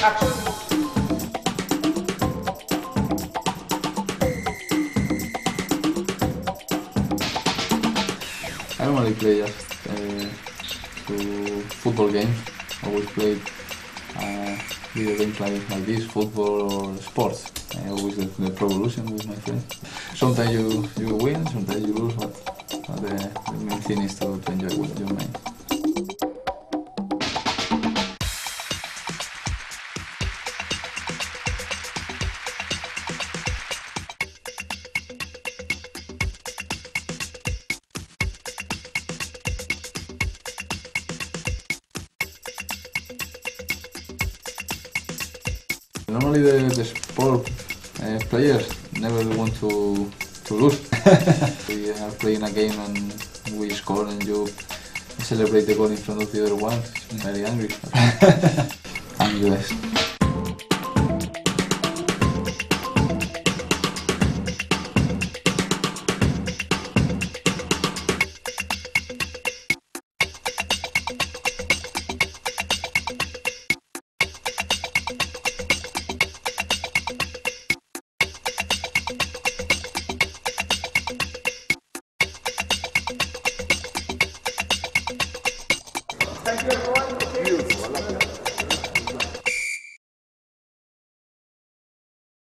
I normally play just uh, to football games. I always play uh, video games like, like this, football or sports. I always get the Pro Evolution with my friends. Sometimes you, you win, sometimes you lose, but Normally the, the sport uh, players never want to to lose. we are playing a game and we score and you celebrate the goal in front of the other one. It's very angry. I'm the best. 越觉，有了。